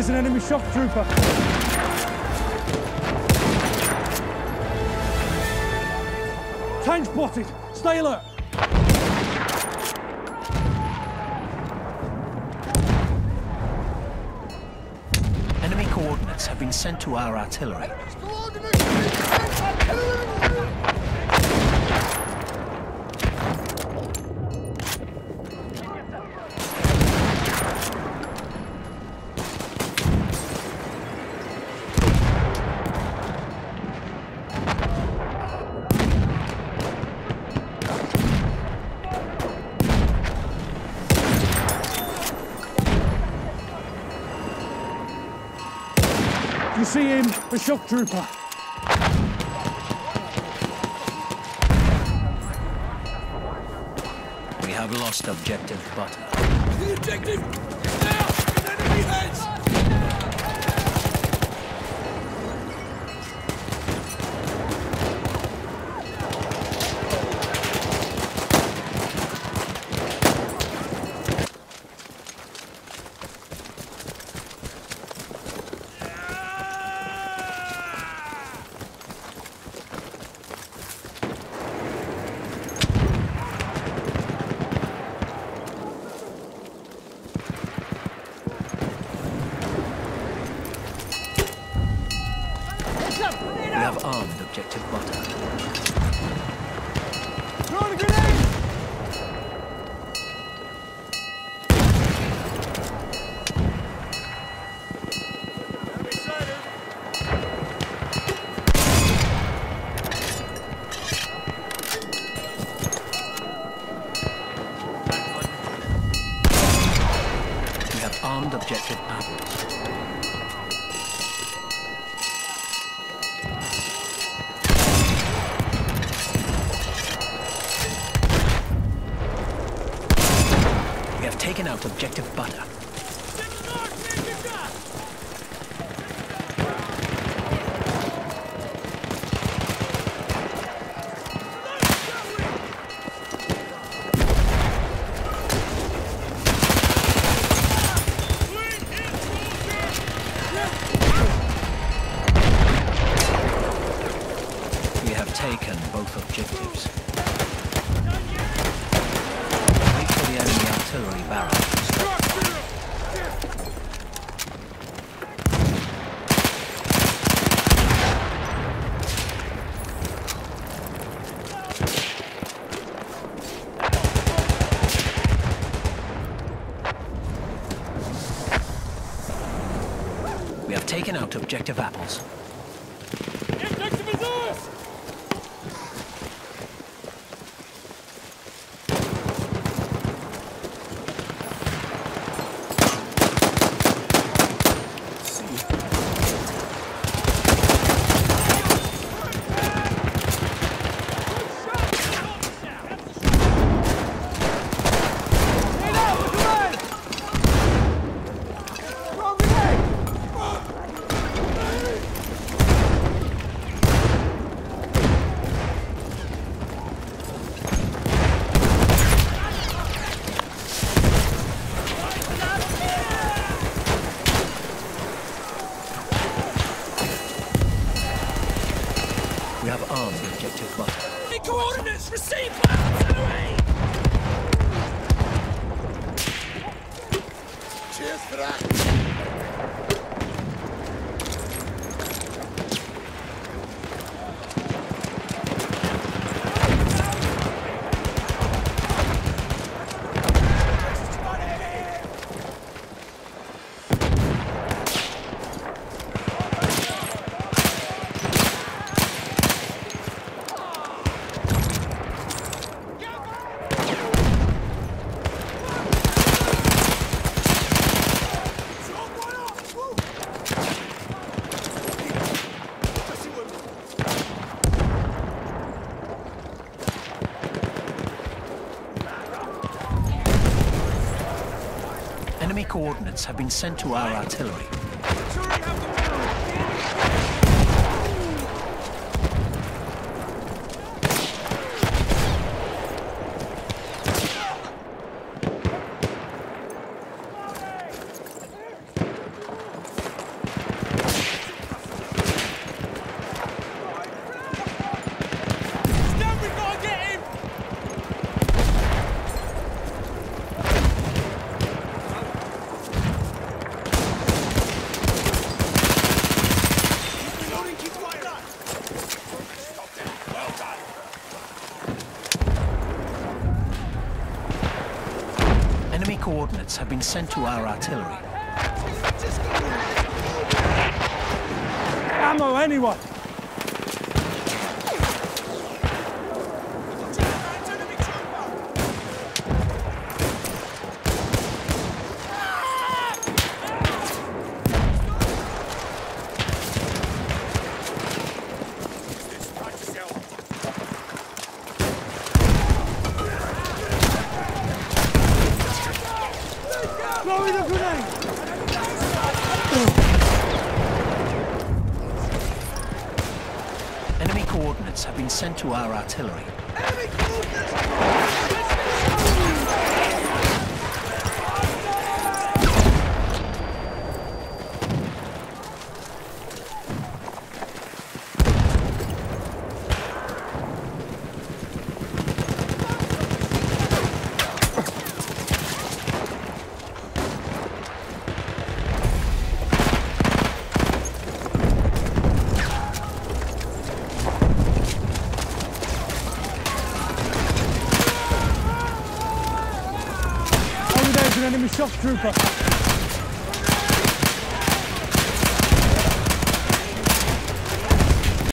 There's an enemy shock trooper. Tank spotted. Stay alert. Enemy coordinates have been sent to our artillery. See him, the shock trooper. We have lost objective butter. The objective is now in enemy hands! We have armed objective butter. Throwing a grenade! We have armed objective apples. Out objective butter. We have taken both objectives. Wait for the enemy artillery barrage. We have taken out objective apples. We have armed objective butter. Enemy coordinates received by artillery! Cheers for that! Enemy coordinates have been sent to our artillery. Coordinates have been sent to our artillery. Ammo, anyone! Throwing a grenade! Enemy coordinates have been sent to our artillery. Over there's an enemy shock trooper.